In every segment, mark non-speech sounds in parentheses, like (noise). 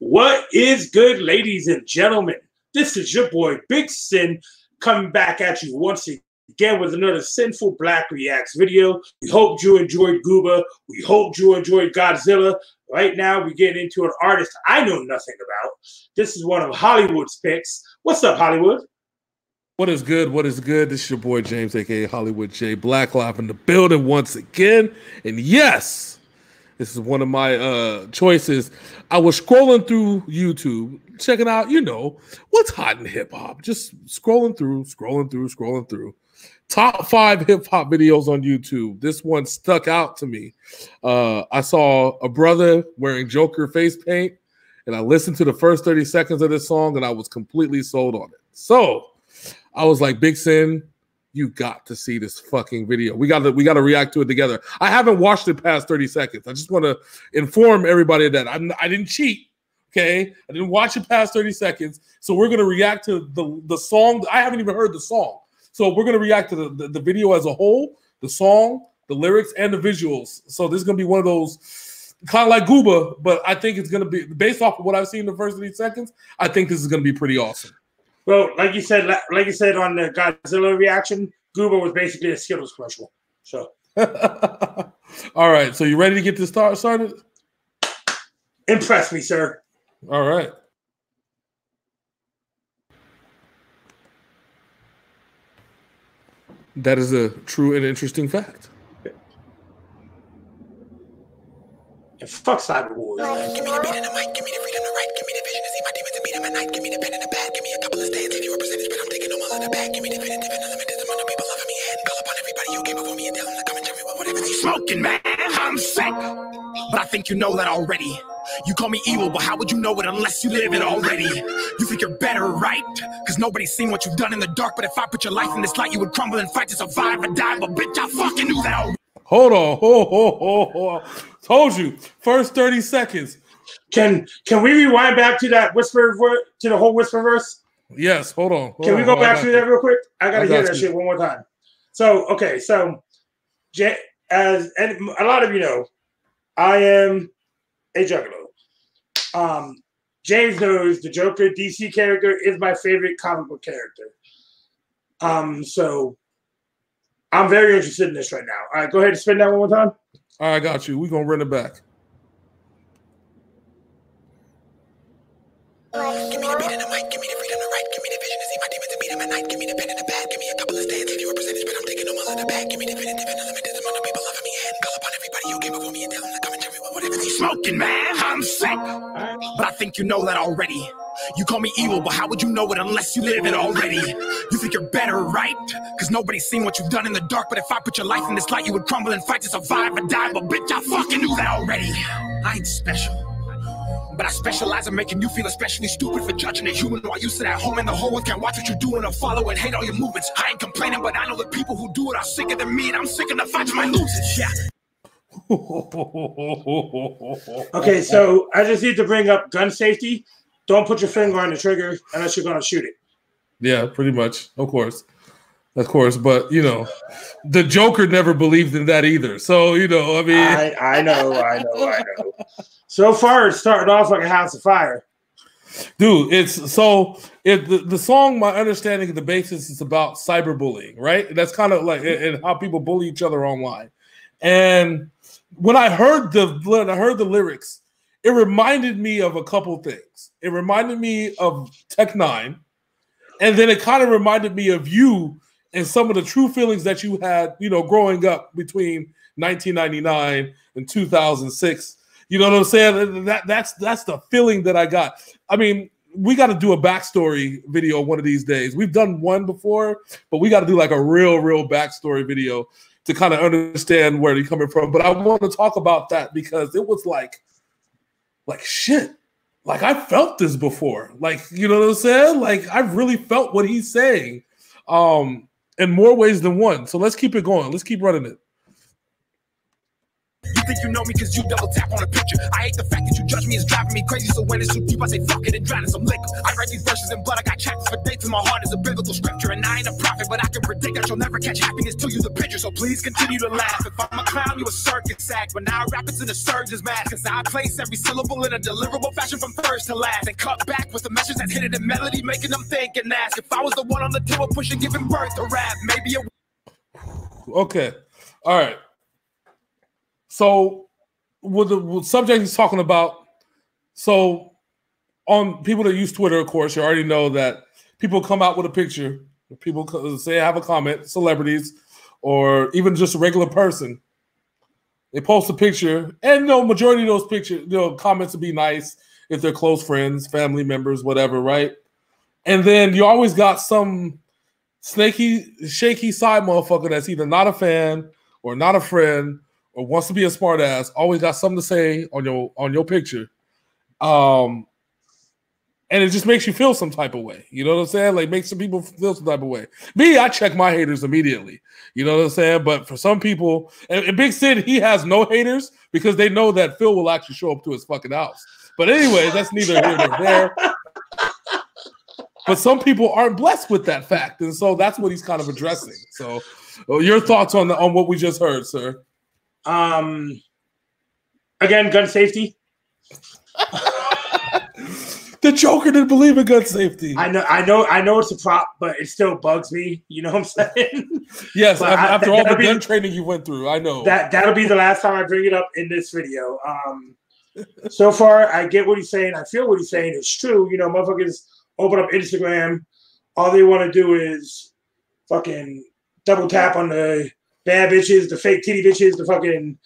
What is good, ladies and gentlemen? This is your boy Big Sin coming back at you once again with another Synful Blaq Reacts video. We hope you enjoyed Gooba. We hope you enjoyed Godzilla. Right now, we get into an artist I know nothing about. This is one of Hollywood's picks. What's up, Hollywood? What is good? What is good? This is your boy James, aka Hollywood J Black Live in the building once again. And yes, this is one of my uh, choices. I was scrolling through YouTube, checking out, you know, what's hot in hip hop. Just scrolling through, scrolling through, scrolling through. Top five hip hop videos on YouTube. This one stuck out to me. Uh, I saw a brother wearing Joker face paint, and I listened to the first 30 seconds of this song, and I was completely sold on it. So I was like, Big Sin, you got to see this fucking video. We got to we got to react to it together. I haven't watched it past 30 seconds. I just want to inform everybody that I'm I didn't cheat. Okay, I didn't watch it past 30 seconds. So we're gonna react to the the song. I haven't even heard the song. So we're gonna react to the, the, the video as a whole, the song, the lyrics, and the visuals. So this is gonna be one of those kind of like Gooba, but I think it's gonna be based off of what I've seen in the first 30 seconds. I think this is gonna be pretty awesome. Well, like you said, like you said on the Godzilla reaction, Gooba was basically a Skittles commercial. So, (laughs) all right. So you ready to get this start started? Impress me, sir. All right. That is a true and interesting fact. And fuck Cyber Wars. Give me the beat and the mic, give me the freedom to write, give me the vision to see my demons and beat them at night, give me the pen and the pad, give me a couple of stands, 80 representatives, but I'm taking them all in the bag, give me the definitive and unlimited amount of people loving me and call upon everybody who came before me and tell them to come and tell me whatever they smoking, man. I'm sick, but I think you know that already. You call me evil, but how would you know it unless you live it already? You think you're better, right? Cause nobody's seen what you've done in the dark, but if I put your life in this light, you would crumble and fight to survive or die. But bitch, I fucking knew that already. Hold on. (laughs) Ho, ho, ho, ho. Told you. First 30 seconds. Can can we rewind back to that whisper to the whole whisper verse? Yes, hold on. Hold can we go on, back to that real quick? I gotta I hear that you. shit one more time. So okay, so as and a lot of you know, I am a juggalo. Um, James knows the Joker DC character is my favorite comic book character. Um, so I'm very interested in this right now. All right, go ahead and spin that one more time. All right, I got you. We're gonna run it back. Give me the beat and the mic, give me the freedom to write, give me the vision to see my demons and beat them at night, give me the pen and the pad, give me a couple of stands, if you percentage, but I'm taking them all in the bag, give me the definitive and unlimited amount of people loving me and call upon everybody who came before me and tell them to come and tell me whatever they smoking, man. I'm sick, but I think you know that already. You call me evil, but how would you know it unless you live it already? You think you're better, right? Cause nobody's seen what you've done in the dark, but if I put your life in this light, you would crumble and fight to survive or die. But bitch, I fucking knew that already. I ain't special. But I specialize in making you feel especially stupid for judging a human while you sit at home and the whole world can't watch what you're doing or follow and hate all your movements. I ain't complaining, but I know the people who do it are sicker than me, and I'm sick the fights my losers. Yeah. (laughs) okay, so I just need to bring up gun safety don't put your finger on the trigger unless you're going to shoot it. Yeah, pretty much. Of course. Of course, but you know, the Joker never believed in that either. So you know, I mean, I, I know, I know, I know. So far, it's starting off like a house of fire, dude. It's so it the, the song. My understanding of the basis is about cyberbullying, right? That's kind of like and how people bully each other online. And when I heard the when I heard the lyrics, it reminded me of a couple things. It reminded me of Tech N9ne, and then it kind of reminded me of you and some of the true feelings that you had, you know, growing up between 1999 and 2006. You know what I'm saying? That that's that's the feeling that I got. I mean, we got to do a backstory video one of these days. We've done one before, but we got to do like a real, real backstory video to kind of understand where they're coming from. But I want to talk about that because it was like like shit. Like i felt this before. Like you know what i'm saying? Like i've really felt what he's saying um in more ways than one. So let's keep it going. Let's keep running it think you know me cause you double tap on a picture. I hate the fact that you judge me is driving me crazy. So when it's too deep, I say fuck it and drown in some liquor. I write these verses in blood, I got chapters for dates in my heart is a biblical scripture. And I ain't a prophet, but I can predict that you'll never catch happiness till you the picture. So please continue to laugh. If I'm a clown, you a circus act. But now I rap it's in a surgeon's mask. Cause I place every syllable in a deliverable fashion from first to last. And cut back with a message that's hidden in melody, making them think and ask. If I was the one on the table pushing, giving birth to rap, maybe it Okay. All right. So, with the with subject he's talking about, so on people that use Twitter, of course, you already know that people come out with a picture. People say have a comment, celebrities, or even just a regular person. They post a picture, and you know, majority of those pictures, you know, comments would be nice if they're close friends, family members, whatever, right? And then you always got some snaky, shaky side motherfucker that's either not a fan or not a friend or wants to be a smartass. Always got something to say on your on your picture. Um, and it just makes you feel some type of way. You know what I'm saying? Like makes some people feel some type of way. Me, I check my haters immediately. You know what I'm saying? But for some people, and, and Big Sid, he has no haters because they know that Phil will actually show up to his fucking house. But anyway, that's neither here nor there. But some people aren't blessed with that fact, and so that's what he's kind of addressing. So, your thoughts on the, on what we just heard, sir? Um, again, gun safety. (laughs) the Joker didn't believe in gun safety. I know, I know, I know it's a prop, but it still bugs me. You know what I'm saying? (laughs) yes, after I, all the gun training you went through, I know that that'll be the last time I bring it up in this video. Um, so far, I get what he's saying. I feel what he's saying is true. You know, motherfuckers open up Instagram. All they want to do is fucking double tap on the bad bitches, the fake titty bitches, the fucking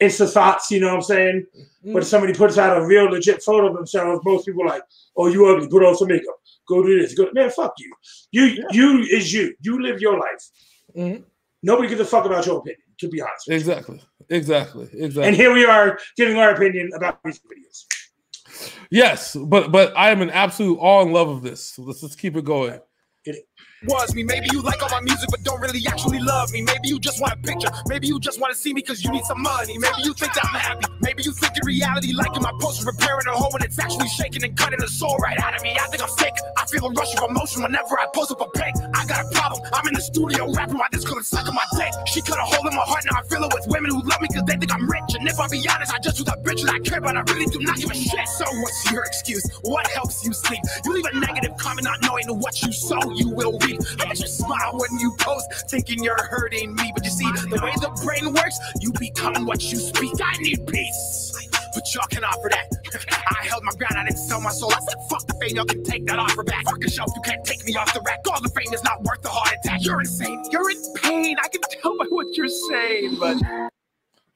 Insta thoughts, you know what I'm saying? Mm-hmm. But if somebody puts out a real legit photo of themselves, most people are like, oh, you ugly, put on some makeup. Go do this. Go man, fuck you. You yeah. you is you. You live your life. Mm-hmm. Nobody gives a fuck about your opinion, to be honest. Exactly. Exactly. Exactly. And here we are giving our opinion about these videos. Yes, but but I am an absolute all in love of this. So let's let's keep it going. Get it was me. Maybe you like all my music, but don't really actually love me. Maybe you just want a picture. Maybe you just want to see me because you need some money. Maybe you think that I'm happy. Maybe you think in reality, liking my post repairing a hole when it's actually shaking and cutting the soul right out of me. I think I'm sick. I feel a rush of emotion whenever I post up a pic. I got a problem. I'm in the studio rapping while this girl is sucking my dick. She cut a hole in my heart, now I feel it with women who love me because they think I'm rich. And if I be honest, I just was a bitch that I care about. I really do not give a shit. So what's your excuse? What helps you sleep? You leave a negative comment not knowing what you sow, you will reap. I bet you smile when you post, thinking you're hurting me. But you see, the way the brain works, you become what you speak. I need peace. But y'all can offer that. (laughs) I held my ground, I didn't sell my soul. I said, fuck the fame, y'all can take that offer back. Fuck a shelf, you can't take me off the rack. All the fame is not worth the heart attack. You're insane. You're in pain. I can tell by what you're saying, but.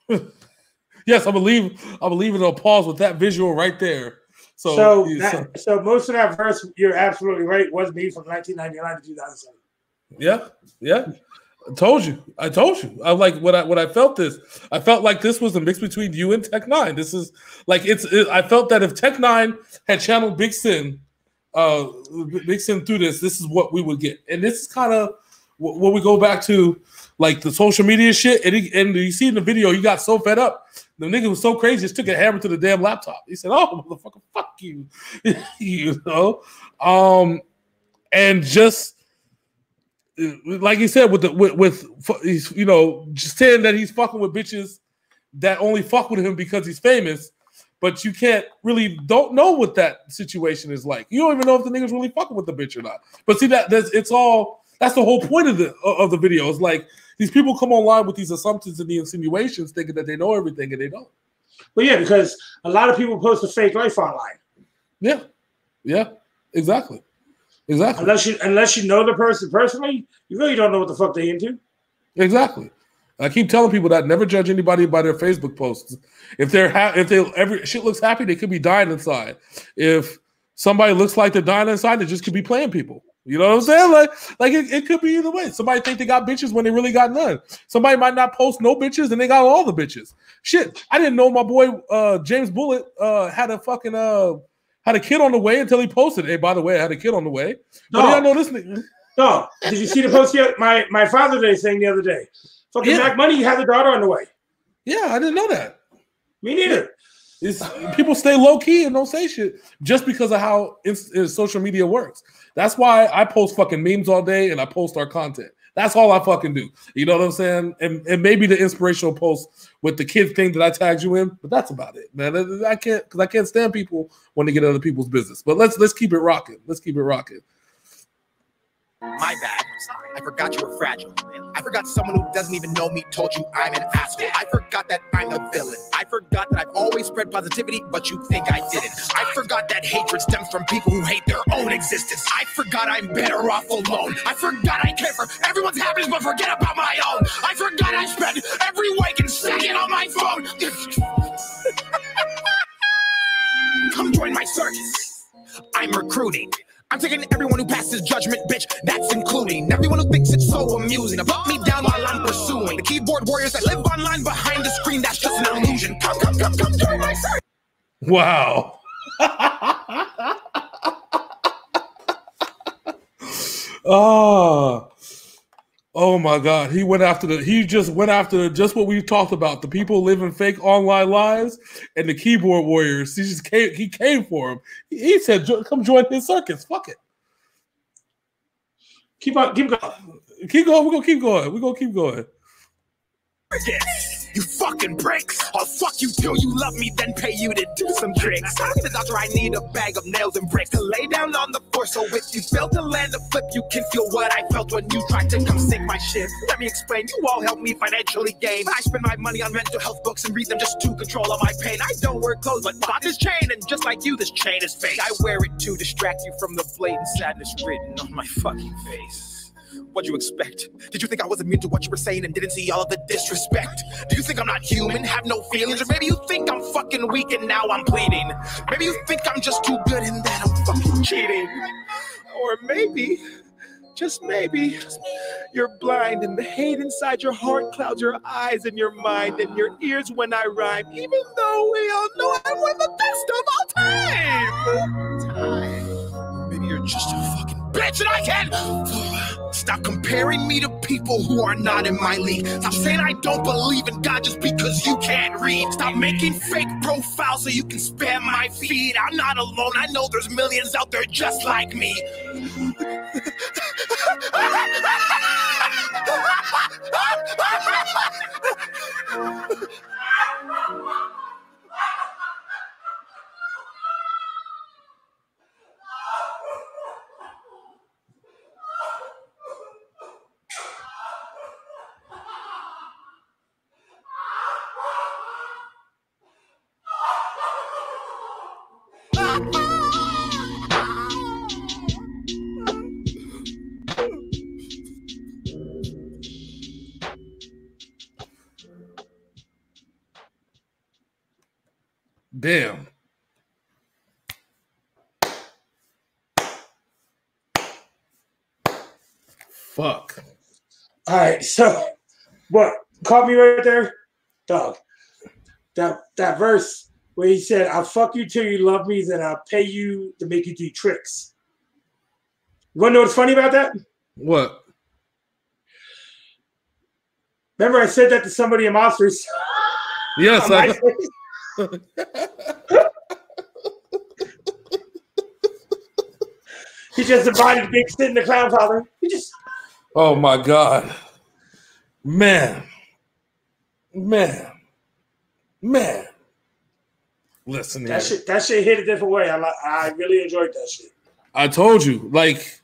(laughs) yes, I believe I believe it'll pause with that visual right there. So, so, that, so most of that verse, you're absolutely right, was me from 1999 to 2007. Yeah, yeah. I told you. I told you. I like what I what I felt this. I felt like this was a mix between you and Tech N9ne. This is like it's. It, I felt that if Tech N9ne had channeled Big Sin, uh, Big Sin through this, this is what we would get. And this is kind of when we go back to like the social media shit. And, he, and you see in the video, he got so fed up. The nigga was so crazy, just took a hammer to the damn laptop. He said, "Oh, motherfucker, fuck you," (laughs) you know. Um, and just like he said, with the with, with you know, just saying that he's fucking with bitches that only fuck with him because he's famous, but you can't really don't know what that situation is like. You don't even know if the nigga's really fucking with the bitch or not. But see that that's it's all that's the whole point of the of the video. It's like these people come online with these assumptions and the insinuations, thinking that they know everything and they don't. Well, yeah, because a lot of people post a fake life online. Yeah, yeah, exactly. Exactly. Unless you unless you know the person personally, you really don't know what the fuck they into. Exactly. I keep telling people that never judge anybody by their Facebook posts. If they're ha- if they every shit looks happy, they could be dying inside. If somebody looks like they're dying inside, they just could be playing people. You know what I'm saying? Like, like it, it could be either way. Somebody think they got bitches when they really got none. Somebody might not post no bitches and they got all the bitches. Shit, I didn't know my boy uh, James Bullet uh, had a fucking uh, had a kid on the way until he posted. Hey, by the way, I had a kid on the way. No, I know this nigga. No, did you see the post yet? My my Father's Day thing the other day. Fucking yeah. Mac Money had a daughter on the way. Yeah, I didn't know that. Me neither. It's, people stay low key and don't say shit just because of how social media works. That's why I post fucking memes all day and I post our content. That's all I fucking do. You know what I'm saying? And, and maybe the inspirational post with the kid thing that I tagged you in, but that's about it, man. I can't because I can't stand people when they get other people's business. But let's let's keep it rocking. Let's keep it rocking. My bad. I forgot you were fragile. I forgot someone who doesn't even know me told you I'm an asshole. I forgot that I'm the villain. I forgot that I've always spread positivity, but you think I didn't. I forgot that hatred stems from people who hate their own existence. I forgot I'm better off alone. I forgot I care for everyone's happiness, but forget about my own. I forgot I spend every waking second on my phone. (laughs) Come join my circus. I'm recruiting. I'm taking everyone who passes judgment, bitch. That's including everyone who thinks it's so amusing to put me down while I'm pursuing the keyboard warriors that live online behind the screen. That's just an illusion. Come, come, come, come join my side. Wow. oh, (laughs) Oh my God, he went after the. He just went after just what we talked about: the people living fake online lives and the keyboard warriors. He just came. He came for him. He said, "Come join his circus." Fuck it. Keep on. Keep going. Keep going. We're gonna keep going. We're gonna keep going. You fucking bricks! I'll fuck you till you love me, then pay you to do some tricks. I'm the doctor, I need a bag of nails and bricks to lay down on the floor. So if you fail to land a flip, you can feel what I felt when you tried to come sink my ship. Let me explain, you all help me financially gain. I spend my money on mental health books and read them just to control all my pain. I don't wear clothes, but bought this chain, and just like you, this chain is fake. I wear it to distract you from the blatant sadness written on my fucking face. What'd you expect? Did you think I wasn't immune to what you were saying and didn't see all of the disrespect? Do you think I'm not human, have no feelings? Or maybe you think I'm fucking weak and now I'm pleading? Maybe you think I'm just too good and that I'm fucking cheating? Or maybe, just maybe, you're blind and the hate inside your heart clouds your eyes and your mind and your ears when I rhyme, even though we all know I'm one of the best of all time. time. Maybe you're just a and I can stop comparing me to people who are not in my league. Stop saying I don't believe in God just because you can't read. Stop making fake profiles so you can spam my feed. I'm not alone. I know there's millions out there just like me. (laughs) Damn. Fuck. All right, so what caught me right there, dog. That that verse where he said, "I'll fuck you till you love me, then I'll pay you to make you do tricks." You want to know what's funny about that? What? Remember, I said that to somebody in Monsters. Yes, (laughs) I, (laughs) he just invited Big Sid and the Clown Father. He just. Oh my God, man, man, man. Listen, that shit. That shit hit a different way. I like. I really enjoyed that shit. I told you, like.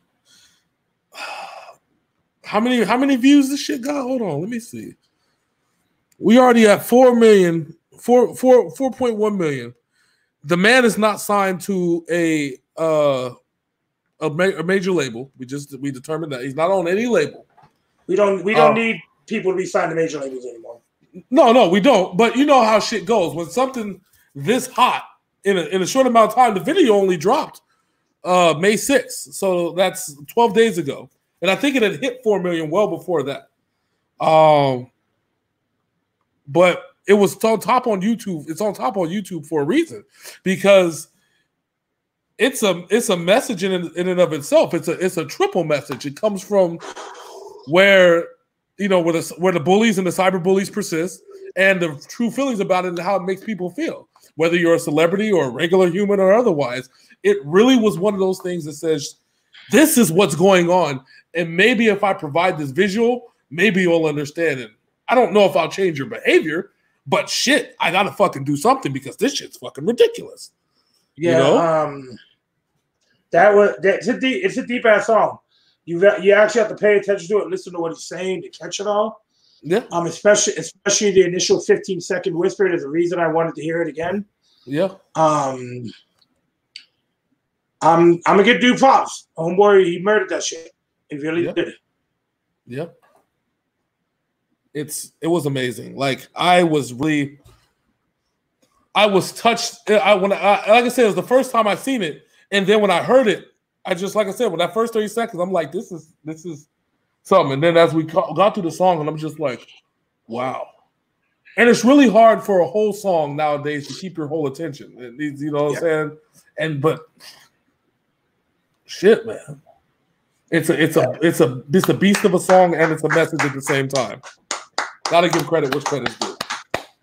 How many how many views this shit got? Hold on, let me see. We already have four million four four four point one million. The man is not signed to a uh a, ma- a, major label. We just we determined that he's not on any label. We don't we don't uh, need people to be signed to major labels anymore. No, no, we don't. But you know how shit goes when something this hot in a in a short amount of time. The video only dropped uh May 6th, so that's 12 days ago, and I think it had hit four million well before that. Um, but it was on top on YouTube. It's on top on YouTube for a reason because it's a it's a message in in and of itself. It's a it's a triple message. It comes from where you know where the where the bullies and the cyber bullies persist, and the true feelings about it and how it makes people feel, whether you're a celebrity or a regular human or otherwise. It really was one of those things that says, "This is what's going on," and maybe if I provide this visual, maybe you'll understand it. I don't know if I'll change your behavior, but shit, I gotta fucking do something because this shit's fucking ridiculous. Yeah, you know? um, that was that's a deep. It's a deep ass song. You you actually have to pay attention to it, listen to what he's saying to catch it all. Yeah. Um, especially especially the initial 15 second whisper. is the reason I wanted to hear it again. Yeah. Um. I'm I'm gonna get dude props. Homeboy, he murdered that shit. He really yeah. did. Yep. It's it was amazing. Like I was really, I was touched. I when I like I said, it was the first time I seen it, and then when I heard it, I just like I said, when that first thirty seconds, I'm like, this is this is something. And then as we got through the song, and I'm just like, wow. And it's really hard for a whole song nowadays to keep your whole attention. You know what yeah. I'm saying? And but shit, man. It's a it's a it's a it's a beast of a song and it's a message at the same time. Gotta give credit which credit's due.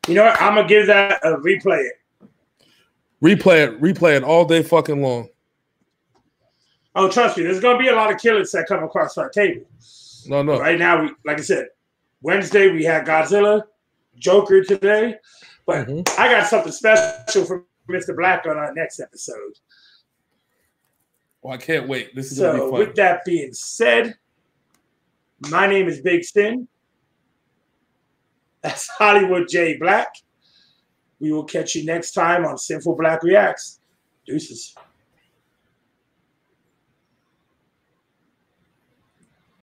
You know what? I'm gonna give that a replay it. Replay it, replay it all day fucking long. Oh, trust me, there's gonna be a lot of killers that come across our table. No, no. Right now, we like I said, Wednesday we had Godzilla, Joker today, but mm-hmm. I got something special for Mr. Black on our next episode. Well, I can't wait. This is so. With that being said, my name is Big Sin. That's (laughs) Hollywood J Black. We will catch you next time on Synful Blaq Reacts. Deuces.